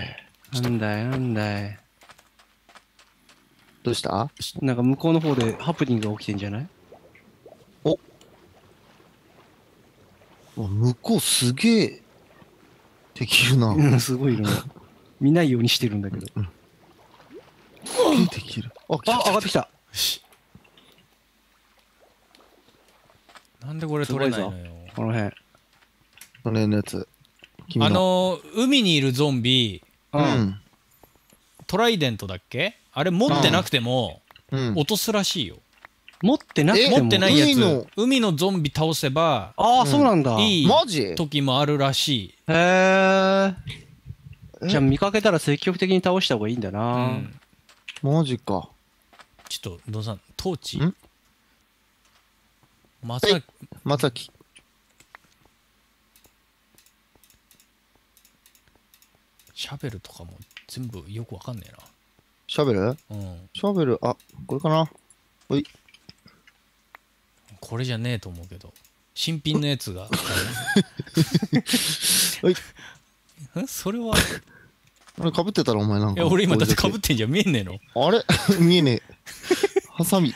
[SPEAKER 3] なんだいなんだい
[SPEAKER 2] どうした？
[SPEAKER 3] なんか向こうの方でハプニングが起きてんじゃない？
[SPEAKER 2] あ向こうすげえ、できるな。
[SPEAKER 3] うんすごいの見ないようにしてるんだけど。
[SPEAKER 2] すげえできる。あ、来
[SPEAKER 3] あ
[SPEAKER 2] た
[SPEAKER 3] 上がってきた。
[SPEAKER 1] なんでこれ取れないのよ。
[SPEAKER 3] この辺。
[SPEAKER 2] この辺のやつ。君
[SPEAKER 1] あの海にいるゾンビ。
[SPEAKER 2] う
[SPEAKER 3] うん
[SPEAKER 2] ん。
[SPEAKER 1] トライデントだっけ？あれ持ってなくても
[SPEAKER 2] うん。
[SPEAKER 1] 落とすらしいよ。
[SPEAKER 3] 持ってなくても？
[SPEAKER 1] 持ってないや
[SPEAKER 2] 海の
[SPEAKER 1] つ。海のゾンビ倒せば
[SPEAKER 3] ああそうなんだ。
[SPEAKER 1] いい
[SPEAKER 2] マジ？
[SPEAKER 1] 時もあるらしい。
[SPEAKER 3] へえ
[SPEAKER 2] え？
[SPEAKER 3] じゃあ見かけたら積極的に倒した方がいいんだ
[SPEAKER 1] う
[SPEAKER 3] な、
[SPEAKER 1] ん。
[SPEAKER 2] マジか。
[SPEAKER 1] ちょっとどうさんトーチ？
[SPEAKER 2] ん？
[SPEAKER 1] まさ
[SPEAKER 2] はいまさき。
[SPEAKER 1] シャベルとかも全部よくわかんね
[SPEAKER 2] シャベル
[SPEAKER 1] うん。
[SPEAKER 2] シャベル、あ、これかな？
[SPEAKER 1] これじゃねえと思うけど。新品のやつが。*laughs*
[SPEAKER 2] はい。*laughs*
[SPEAKER 1] んそれは？
[SPEAKER 2] あれ、被ってたらお前なんか。
[SPEAKER 1] いや俺今だってかぶ
[SPEAKER 2] っ
[SPEAKER 1] ってんじゃん。見えんねえの？
[SPEAKER 2] あれ？*laughs* 見えねえ。ハサミ。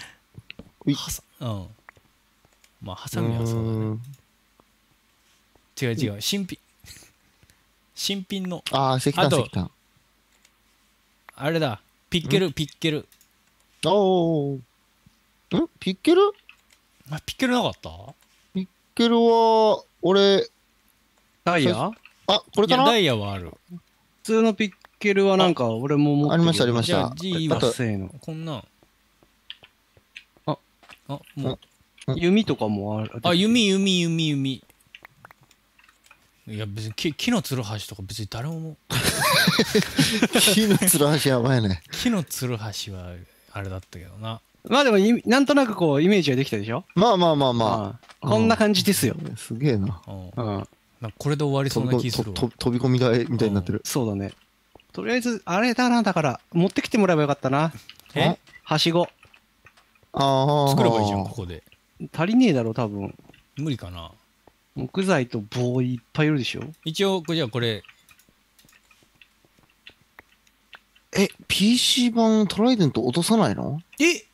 [SPEAKER 2] うい。
[SPEAKER 1] うん。まあハサミはそうだね。違う違う。新品。新品の。
[SPEAKER 2] あー、石
[SPEAKER 1] あと
[SPEAKER 2] 炭石炭。
[SPEAKER 1] あれだピッケルピッケル。
[SPEAKER 2] おー。んピッケル？
[SPEAKER 1] あピッケルなかった？
[SPEAKER 2] ピッケルは、俺、
[SPEAKER 3] ダイヤ？
[SPEAKER 2] あ、これかな？
[SPEAKER 1] いやダイヤはある。
[SPEAKER 3] 普通のピッケルはなんか俺も持ってる
[SPEAKER 2] ありましたありまし
[SPEAKER 1] じゃあ
[SPEAKER 2] た。
[SPEAKER 1] G は
[SPEAKER 2] あと、
[SPEAKER 3] せーの。
[SPEAKER 1] こんなん。
[SPEAKER 3] あ
[SPEAKER 1] あもう。
[SPEAKER 3] 弓とかもある。
[SPEAKER 1] あ弓弓弓弓いや別に木木のつるはしとか別に誰も
[SPEAKER 2] 木のつるはしやばいね。*laughs*
[SPEAKER 1] 木のつるはしはあれだったけどな。
[SPEAKER 3] まあでもいなんとなくこうイメージができたでしょ？
[SPEAKER 2] まあまあまあま
[SPEAKER 3] あ。こんな感じですよ、
[SPEAKER 2] あ。すげえな。
[SPEAKER 1] うん。
[SPEAKER 3] うん、
[SPEAKER 1] なんかこれで終わりそう
[SPEAKER 2] 飛び
[SPEAKER 1] な気するわ。
[SPEAKER 2] とと飛び込み台みたいになってる。
[SPEAKER 3] そうだね。とりあえずあれだなだから持ってきてもらえばよかったな。
[SPEAKER 1] え？
[SPEAKER 3] はしご。
[SPEAKER 2] ああ。
[SPEAKER 1] 作ればいいじゃんここで。
[SPEAKER 3] 足りねえだろ多分。
[SPEAKER 1] 無理かな
[SPEAKER 3] 木材と棒いっぱいいるでしょ？
[SPEAKER 1] 一応これじゃあこれ。
[SPEAKER 2] え、PC 版トライデント落とさないの？
[SPEAKER 1] え？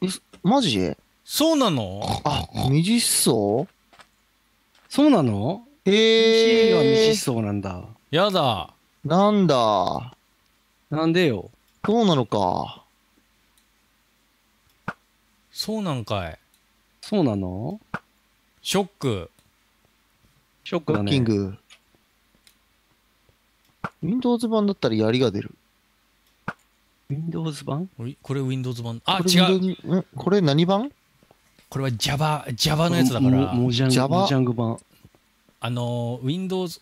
[SPEAKER 2] マジ？
[SPEAKER 1] そうなの？
[SPEAKER 2] あ、未実装
[SPEAKER 3] そうなの？
[SPEAKER 2] へ
[SPEAKER 3] ?PC は未
[SPEAKER 2] え
[SPEAKER 3] 実。装なんだ。
[SPEAKER 1] やだ。
[SPEAKER 2] なんだ？
[SPEAKER 3] なんでよ？
[SPEAKER 2] そうなのか？
[SPEAKER 1] そうなんかい。
[SPEAKER 3] そうなの？
[SPEAKER 1] ショック
[SPEAKER 3] ショックだね
[SPEAKER 2] キング。Windows 版だったら槍が出る。
[SPEAKER 3] Windows 版？
[SPEAKER 1] これこれ Windows 版あ違う
[SPEAKER 2] Windows ん？これ何版？
[SPEAKER 1] これは Java Java のやつだから
[SPEAKER 3] モモジャン
[SPEAKER 2] Java？
[SPEAKER 3] モジャング版
[SPEAKER 1] あのー Windows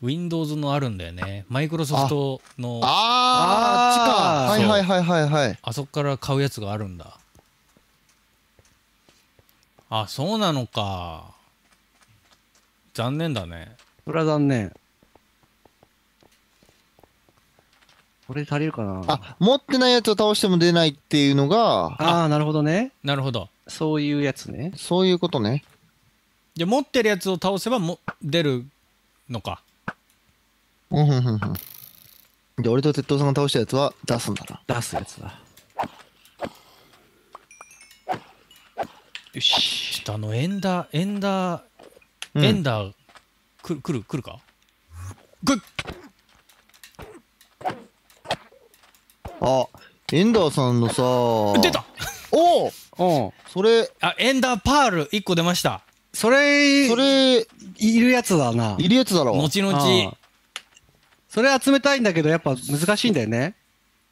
[SPEAKER 1] Windows のあるんだよねマイクロソフトのあ
[SPEAKER 2] あー、あっちか。はいはいはいはいはい。
[SPEAKER 1] そこから買うやつがあるんだあそうなのか。残念だね。
[SPEAKER 3] それは残念。これで足りるかな？
[SPEAKER 2] あ、持ってないやつを倒しても出ないっていうのが、
[SPEAKER 3] あーなるほどね。
[SPEAKER 1] なるほど。
[SPEAKER 3] そういうやつね。
[SPEAKER 2] そういうことね。
[SPEAKER 1] じゃあ持ってるやつを倒せばも出るのか。
[SPEAKER 2] うんふんふんふん。で、俺と鉄塔さんが倒したやつは出すんだな。
[SPEAKER 3] 出すやつだよし。
[SPEAKER 1] ちょっとあのエンダーエンダー、
[SPEAKER 2] うん。
[SPEAKER 1] エンダー来る来る来るか？来い
[SPEAKER 2] あ、エンダーさんのさ、
[SPEAKER 1] 出た。
[SPEAKER 2] お！お
[SPEAKER 3] うん。
[SPEAKER 2] それ、
[SPEAKER 1] あエンダーパール1個出ました。
[SPEAKER 3] それ
[SPEAKER 2] それ、
[SPEAKER 3] いるやつだな。い
[SPEAKER 2] るやつだろ？
[SPEAKER 1] 後々。
[SPEAKER 3] それ集めたいんだけどやっぱ難しいんだよね。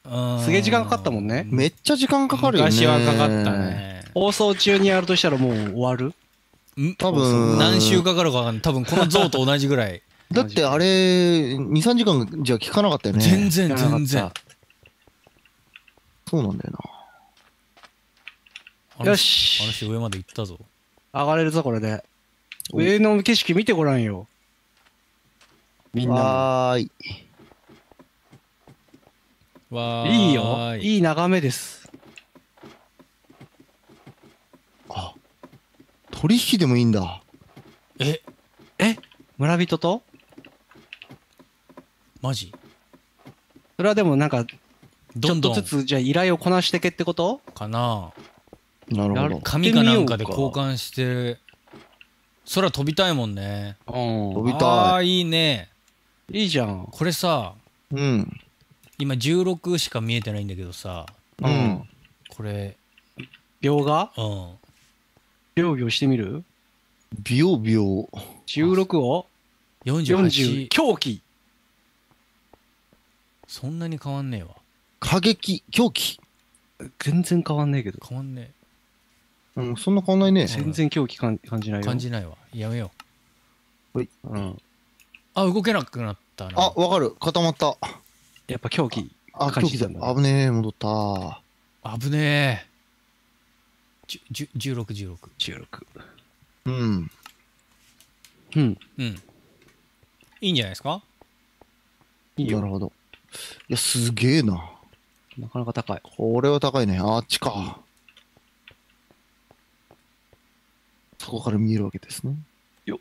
[SPEAKER 1] うん
[SPEAKER 3] すげえ時間かかったもんね。
[SPEAKER 2] めっちゃ時間かかるよね。
[SPEAKER 1] 昔はかかった。ね
[SPEAKER 3] 放送中にやるとしたらもう終わる？
[SPEAKER 1] ん。
[SPEAKER 2] 多分。
[SPEAKER 1] 何週かかるかわかんない。多分この像と同じぐらい。
[SPEAKER 2] だってあれ、2、3時間じゃ効かなかったよね。
[SPEAKER 1] 全然全然。
[SPEAKER 2] そうなんだよな。
[SPEAKER 3] よし。
[SPEAKER 1] あの人上まで行ったぞ。
[SPEAKER 3] 上がれるぞこれで。
[SPEAKER 2] お。
[SPEAKER 3] 上の景色見てごらんよ。みんな
[SPEAKER 2] わーい。
[SPEAKER 1] わー
[SPEAKER 3] もいいよ。いい眺めです
[SPEAKER 2] あ、取引でもいいんだ。
[SPEAKER 1] え
[SPEAKER 3] え村人と？
[SPEAKER 1] マジ？
[SPEAKER 3] それはでもなんか、ち
[SPEAKER 1] どんどん
[SPEAKER 3] ょっとずつじゃあ依頼をこなしてけってこと？
[SPEAKER 1] かな
[SPEAKER 2] なるほど。
[SPEAKER 1] 紙かなんかで交換して空飛びたいもんね
[SPEAKER 3] うん。
[SPEAKER 2] 飛びたい
[SPEAKER 1] ああいいね
[SPEAKER 3] いいじゃん。
[SPEAKER 1] これさ
[SPEAKER 2] うん。
[SPEAKER 1] 今16しか見えてないんだけどさ
[SPEAKER 2] うん。
[SPEAKER 1] これ
[SPEAKER 3] 秒が
[SPEAKER 1] うん
[SPEAKER 3] 秒秒してみる？
[SPEAKER 2] 秒秒。
[SPEAKER 3] ?16 を？40
[SPEAKER 1] 48
[SPEAKER 3] 狂気
[SPEAKER 1] そんなに変わんねえわ
[SPEAKER 2] 過激、狂気。
[SPEAKER 3] 全然変わんねえけど。
[SPEAKER 1] 変わんね
[SPEAKER 2] うん、そんな変わんないね。
[SPEAKER 3] 全然狂気感感じない
[SPEAKER 1] え
[SPEAKER 3] よ。
[SPEAKER 1] 感じないわやめよう
[SPEAKER 3] うん。
[SPEAKER 1] あ動けなくなったな
[SPEAKER 2] あ、わかる。固まった。
[SPEAKER 3] やっぱ狂気
[SPEAKER 2] あ、狂気
[SPEAKER 3] たんだ。
[SPEAKER 2] 危ねえ、戻った。
[SPEAKER 1] 危ねえ1616
[SPEAKER 3] 16。
[SPEAKER 2] うん。
[SPEAKER 3] うん。
[SPEAKER 1] うんいいんじゃないですか？
[SPEAKER 3] いいよ。
[SPEAKER 2] なるほど。いや、すげえな。
[SPEAKER 3] なかなか高い。
[SPEAKER 2] これは高いね。あっちか。そこから見えるわけですね。
[SPEAKER 3] よ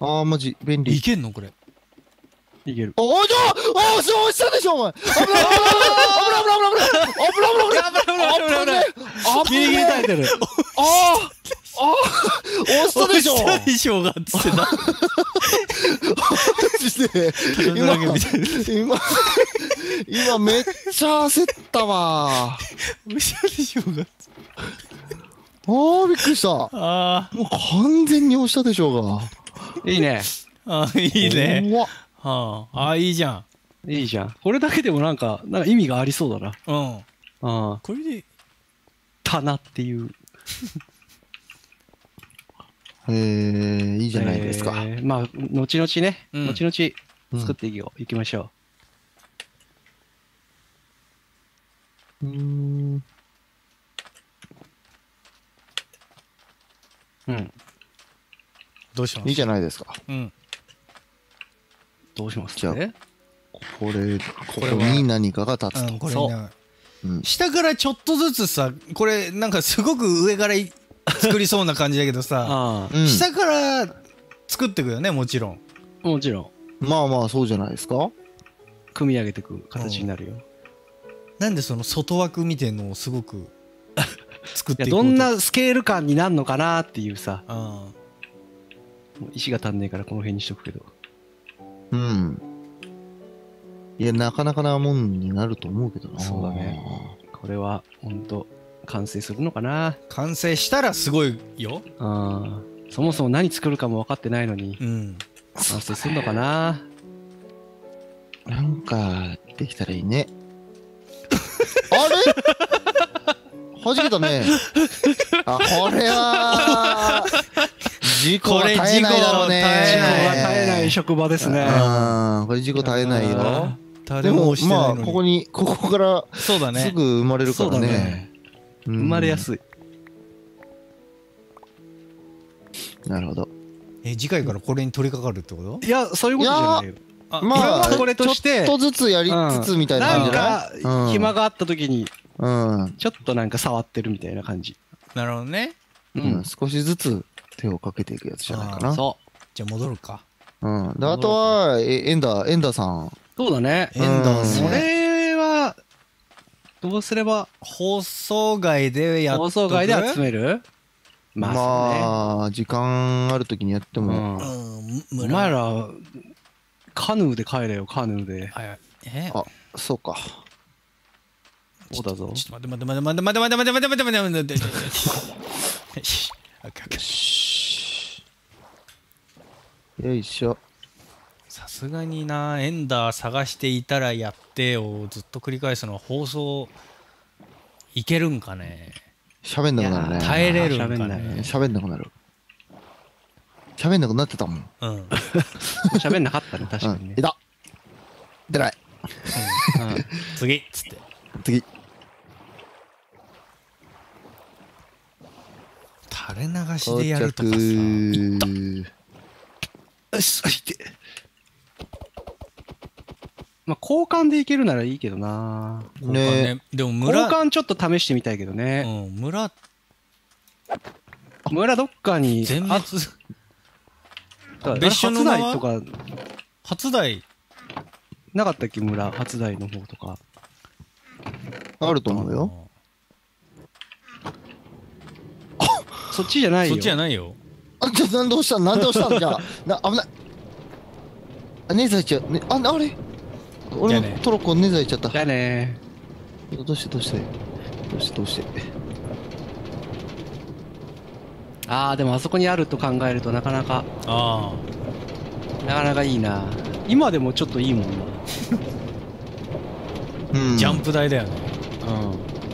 [SPEAKER 2] ああ、マジ、便利
[SPEAKER 1] い。けんの？これ
[SPEAKER 3] いける。
[SPEAKER 2] おおじゃああし押したでしょお前危ない危ない危ない危ない危ない危ない危ない危ない危ない危ない危
[SPEAKER 3] ギリギリ耐えてる。
[SPEAKER 2] ああああ押したでしょ。
[SPEAKER 1] 押したでしょうがっつってな
[SPEAKER 2] マジで今今今めっちゃ焦ったわ。
[SPEAKER 1] 押したでしょうが。
[SPEAKER 2] あーびっくりした。も
[SPEAKER 1] あ
[SPEAKER 2] う完全に押したでしょうが。
[SPEAKER 3] いいね。
[SPEAKER 1] ーあーいいね。
[SPEAKER 2] 怖っ
[SPEAKER 1] はあ。あーいいじゃん。
[SPEAKER 3] いいじゃん。これだけでもなんか、なんか意味がありそうだな。
[SPEAKER 1] うん。
[SPEAKER 3] ああ。
[SPEAKER 1] これで
[SPEAKER 3] 棚っていう。
[SPEAKER 2] えー、いいじゃないですか、
[SPEAKER 3] えーまあ、後々ね、
[SPEAKER 1] うん。
[SPEAKER 3] 後々
[SPEAKER 2] うん
[SPEAKER 3] 作っていきよ。う、いきましょ
[SPEAKER 2] う。ーん
[SPEAKER 3] う。うん。
[SPEAKER 1] どうします？
[SPEAKER 2] いいじゃないですか。
[SPEAKER 1] うん。
[SPEAKER 3] どうします？
[SPEAKER 2] じゃあ
[SPEAKER 3] ね
[SPEAKER 2] これここに何かが立つと、
[SPEAKER 1] うんこれ下からちょっとずつさこれなんかすごく上からい作りそうな感じだけどさ *laughs*
[SPEAKER 3] あ
[SPEAKER 2] うん。
[SPEAKER 1] 下から作っていくよねもちろん。
[SPEAKER 3] あ、もちろん、
[SPEAKER 2] まあまあそうじゃないですか。
[SPEAKER 3] 組み上げていく形になるよ。
[SPEAKER 1] なんでその外枠みたいのをすごく作ってい
[SPEAKER 3] どんなスケール感になるのかなっていうさ、う石が足んねえからこの辺にしとくけど。
[SPEAKER 2] うんいやなかなかなもんになると思うけどな。
[SPEAKER 3] そうだね。これは、ほんと、完成するのかな。
[SPEAKER 1] 完成したらすごいよ。
[SPEAKER 3] そもそも何作るかも分かってないのに、
[SPEAKER 1] うん。
[SPEAKER 3] 完成するのかな。
[SPEAKER 2] なんかできたらいいね。*laughs* あれ？弾けたね。*laughs* あこれは事故は絶えないだろうね。
[SPEAKER 1] これ事故は絶えない。
[SPEAKER 3] 絶えない職場ですね。
[SPEAKER 2] うん。これ事故絶えないよ
[SPEAKER 1] 誰
[SPEAKER 2] でも
[SPEAKER 1] してな
[SPEAKER 2] まあ
[SPEAKER 1] いのに
[SPEAKER 2] ここにここから
[SPEAKER 1] そうだね
[SPEAKER 2] すぐ生まれるか
[SPEAKER 3] そうだ
[SPEAKER 2] らね
[SPEAKER 3] ね。
[SPEAKER 2] うん
[SPEAKER 3] 生まれやすい。
[SPEAKER 2] なるほど
[SPEAKER 1] え次回からこれに取り掛かるってこと？
[SPEAKER 3] いや、そういうことじゃないよ。
[SPEAKER 1] あ
[SPEAKER 2] まあ
[SPEAKER 3] これとして
[SPEAKER 2] ちょっとずつやりつつみたいな感じじゃない
[SPEAKER 3] なんか、暇があった時に、
[SPEAKER 2] うん
[SPEAKER 3] ちょっとなんか触ってるみたいな感じ。
[SPEAKER 1] なるほどね
[SPEAKER 3] う
[SPEAKER 2] うん、少しずつ手をかけていくやつじゃないかな。
[SPEAKER 3] そ
[SPEAKER 1] じゃあ戻るか
[SPEAKER 2] うん。で、あとは、えエンダー、エンダーさん。
[SPEAKER 3] う。そうだね。そ
[SPEAKER 1] それ
[SPEAKER 3] れは、どうすれば、
[SPEAKER 1] 放送外でやっとく？
[SPEAKER 3] 放送外で集める？ま
[SPEAKER 2] ま
[SPEAKER 3] あ、
[SPEAKER 2] あ、時間ある時にやって。も。
[SPEAKER 3] うん。
[SPEAKER 1] うん
[SPEAKER 3] お前ら、カヌーで帰れよ、カヌーで。
[SPEAKER 1] はいえ？
[SPEAKER 2] あ、そうか。
[SPEAKER 3] そうだぞ。
[SPEAKER 1] ちょっと待って待って待って待って待って待って待って待って待って待って待ってよ
[SPEAKER 2] いしょ。
[SPEAKER 1] さすがになエンダー探していたらやってをずっと繰り返すのは放送いけるんかね？
[SPEAKER 2] 喋んなくなるね。
[SPEAKER 1] 耐えれるんか
[SPEAKER 3] 喋んない
[SPEAKER 1] ね
[SPEAKER 2] 喋んなくなる。喋んなくなってたもん。
[SPEAKER 1] うんうん *laughs*
[SPEAKER 3] 喋んなかったね、確かにね
[SPEAKER 2] うん。い。た。出ない。
[SPEAKER 3] うん
[SPEAKER 1] 次っつって *laughs*
[SPEAKER 2] 次。
[SPEAKER 1] 垂れ流しでや
[SPEAKER 2] 到
[SPEAKER 1] るとかさ
[SPEAKER 2] 着。
[SPEAKER 3] よし、あいて。まあ、交換でいけるならいいけどな。
[SPEAKER 1] 交換
[SPEAKER 2] ね
[SPEAKER 1] ねでも
[SPEAKER 3] 交
[SPEAKER 1] 村
[SPEAKER 3] 換ちょっと試してみたいけど
[SPEAKER 1] う
[SPEAKER 3] ね。
[SPEAKER 1] ん村
[SPEAKER 3] 村どっかに、
[SPEAKER 1] 全
[SPEAKER 3] あ
[SPEAKER 1] 滅
[SPEAKER 3] だ
[SPEAKER 1] 別所の
[SPEAKER 3] 初
[SPEAKER 1] 村
[SPEAKER 3] 台とか、
[SPEAKER 1] 初台
[SPEAKER 3] なかったっけ村？初台の方とか
[SPEAKER 2] あると思うよ。
[SPEAKER 3] そっちじゃないよ
[SPEAKER 1] そっちじゃないよ
[SPEAKER 2] あ、じゃあ、なんで押した？んなんで押した？んじゃあ。な、危ない。あ、ネザイちゃう。ね、あ、あれ？
[SPEAKER 1] じ
[SPEAKER 2] 俺
[SPEAKER 1] ゃあね。
[SPEAKER 2] のトロコネザイちゃった。
[SPEAKER 3] じゃあね。
[SPEAKER 2] どうしてどうして？どうしてどうして？
[SPEAKER 3] ああでもあそこにあると考えるとなかなか。
[SPEAKER 1] あ
[SPEAKER 3] なかなかいいな。今でもちょっといいもんな。*laughs*
[SPEAKER 2] うん。
[SPEAKER 1] あジャンプ台だよね。
[SPEAKER 3] うん。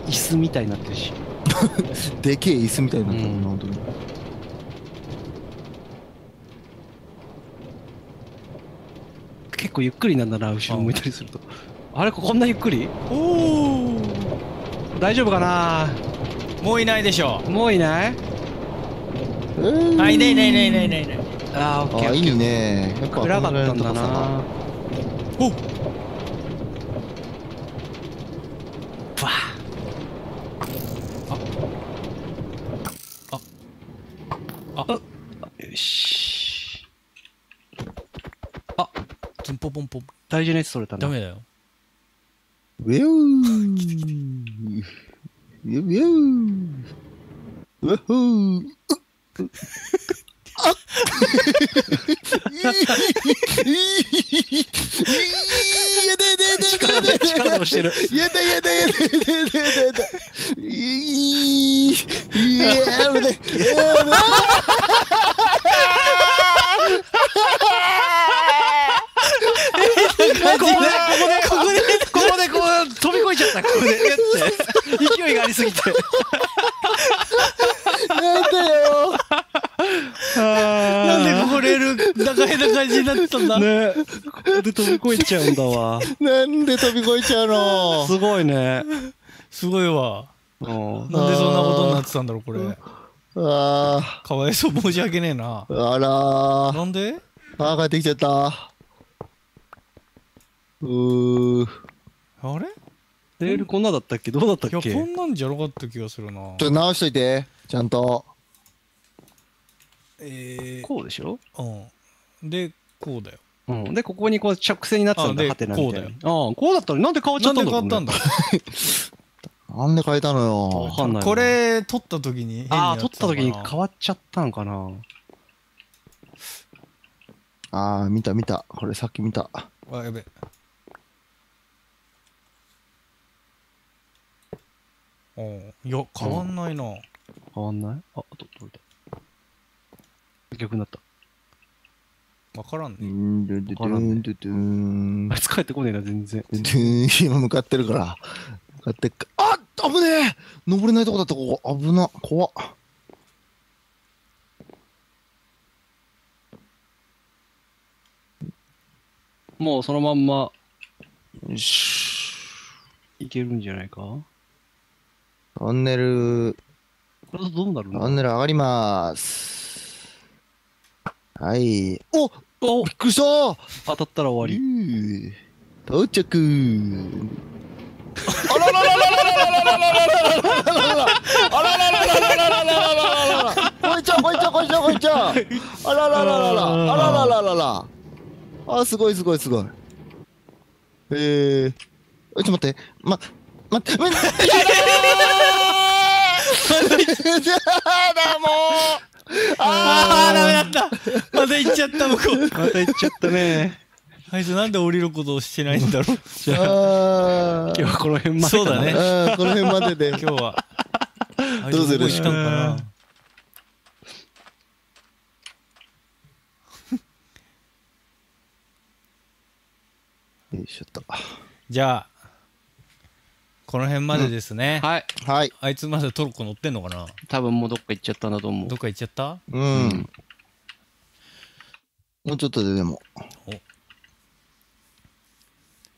[SPEAKER 3] 椅子みたいになってるし。*laughs*
[SPEAKER 2] でけえ椅子みたいになってる
[SPEAKER 3] うん。
[SPEAKER 2] な、本当に。
[SPEAKER 3] 結構ゆっくりなんだな後ろ向いたりすると。あれこんなゆっくり？
[SPEAKER 1] おお
[SPEAKER 3] 大丈夫かな？
[SPEAKER 1] もういないでしょ
[SPEAKER 2] え
[SPEAKER 3] もういない？
[SPEAKER 2] ー
[SPEAKER 1] あいないいないいないいないいないいない。
[SPEAKER 3] あーオッケー
[SPEAKER 2] あ、
[SPEAKER 3] オッケー。
[SPEAKER 2] いいね。やっぱ
[SPEAKER 3] 暗かったんだな。
[SPEAKER 1] お
[SPEAKER 3] バ
[SPEAKER 1] あ
[SPEAKER 3] ーよし
[SPEAKER 1] ツンポポンポン
[SPEAKER 3] 大事なやつ取れたな
[SPEAKER 1] ダメだよ。
[SPEAKER 2] ウェー。ウェウェウウェホー。あいいやだやだやだやだやだ
[SPEAKER 3] 力をしてる
[SPEAKER 2] やだやだやだやだやだやだいや危ないやば
[SPEAKER 3] ここでここでここでここでこう飛び越えちゃった。ここで。やって勢いがありすぎて。
[SPEAKER 2] なんだよ。
[SPEAKER 1] なんでここレール高変な感じになってたんだ？
[SPEAKER 3] ね。ここで飛び越えちゃうんだわ。
[SPEAKER 2] なんで飛び越えちゃうの？
[SPEAKER 3] すごいね。
[SPEAKER 1] すごいわ。
[SPEAKER 3] うん。
[SPEAKER 1] なんでそんなことになってたんだろうこれ。
[SPEAKER 2] あ
[SPEAKER 1] かわいそう申し訳ねえな。
[SPEAKER 2] ーあらー。
[SPEAKER 1] なんで？
[SPEAKER 2] あー帰ってきちゃったうー。
[SPEAKER 1] あれ？
[SPEAKER 3] レールこんなだったっけ？どうだったっ
[SPEAKER 1] いや
[SPEAKER 3] け
[SPEAKER 1] こんなんじゃなかった気がするな。
[SPEAKER 2] ちょっと直しといて。ちゃんと。
[SPEAKER 1] え
[SPEAKER 3] こうでしょ？
[SPEAKER 1] ー、うん。でこうだよ。
[SPEAKER 3] うん。でここにこう直線になってたんだ
[SPEAKER 1] あで
[SPEAKER 3] ハテナみたいな。
[SPEAKER 1] こ
[SPEAKER 3] ああこうだったのになんで変わっちゃ
[SPEAKER 1] なん
[SPEAKER 3] ったんだろうね
[SPEAKER 1] で変わったんだ？*laughs*
[SPEAKER 2] なんで変えたのよ。
[SPEAKER 3] わかんないな
[SPEAKER 1] これ撮った時に変に
[SPEAKER 3] ああ
[SPEAKER 1] な。って
[SPEAKER 3] 取った時に
[SPEAKER 1] のかな
[SPEAKER 3] 変わっちゃったのかな。
[SPEAKER 2] ああ見た見た。これさっき見た。
[SPEAKER 1] あやべおういや変わんないな、
[SPEAKER 3] 変わんない？あ、あと、取れた。逆になった。
[SPEAKER 2] う
[SPEAKER 1] わからんね。
[SPEAKER 2] ん
[SPEAKER 3] あいつ帰ってこねえな、全然。*laughs*
[SPEAKER 2] 今向かってるから。向かってっか。あ危ねえ！登れないとこだったここ。危な。怖っ。
[SPEAKER 3] もうそのまんま
[SPEAKER 2] よし。
[SPEAKER 3] いけるんじゃないか？
[SPEAKER 2] トンネル。
[SPEAKER 3] これどうなる
[SPEAKER 2] ト
[SPEAKER 3] の
[SPEAKER 2] ンネル上がります。はい。お
[SPEAKER 3] お
[SPEAKER 2] びっくりした。
[SPEAKER 3] 当たったら終わり。
[SPEAKER 2] り到着。あららららららららららららららあらららららららららららこいちゃんこいちゃんこいちゃんこいちゃんあらららららあらららららあすごいすごいすごいえー、ちょっと待ってま待って待ってやだもう
[SPEAKER 1] ああダメだった。また行っちゃった向こう
[SPEAKER 3] また行っちゃったね。
[SPEAKER 1] あいつなんで降りることをしてないんだろう。
[SPEAKER 3] じゃあ、
[SPEAKER 2] あ
[SPEAKER 3] 今日はこの辺まで。
[SPEAKER 1] そうだね。
[SPEAKER 2] ーこの辺までで。
[SPEAKER 1] 今日は
[SPEAKER 2] どうする？
[SPEAKER 1] ここ行ったのかな。
[SPEAKER 2] よいしょっと。
[SPEAKER 1] じゃあこの辺までですね、
[SPEAKER 3] はい。
[SPEAKER 2] はい。
[SPEAKER 1] あいつまだトルコ乗ってんのかな？
[SPEAKER 3] 多分もうどっか行っちゃったんだと思う。
[SPEAKER 1] どっ。か行っちゃった？
[SPEAKER 2] うん、もうちょっとででも。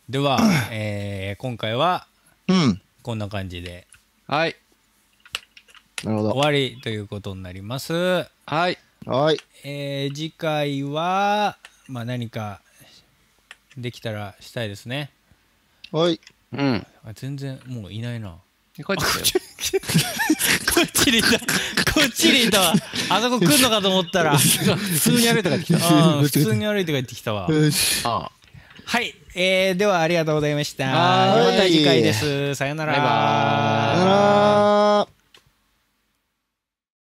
[SPEAKER 1] では、えー今回は
[SPEAKER 2] うん。
[SPEAKER 1] こんな感じで。
[SPEAKER 3] はい。
[SPEAKER 1] 終
[SPEAKER 2] なるほど。
[SPEAKER 1] わりということになります、
[SPEAKER 3] はい。
[SPEAKER 2] はい。
[SPEAKER 1] えー次回は、まあ、何かできたらしたいですね。
[SPEAKER 2] はい
[SPEAKER 3] うん。
[SPEAKER 1] あ全然もういないな
[SPEAKER 3] 帰ってきたよ。
[SPEAKER 1] こっちにいたこっちにいたわあそこ来んのかと思ったら
[SPEAKER 3] 普通に歩いて帰ってきた。*laughs*
[SPEAKER 1] あー普通に歩いて帰ってきたわ
[SPEAKER 2] よし
[SPEAKER 3] あ
[SPEAKER 1] はい、えー、ではありがとうございました。また次回です。さよなら。
[SPEAKER 3] バイバーイ
[SPEAKER 2] さよなら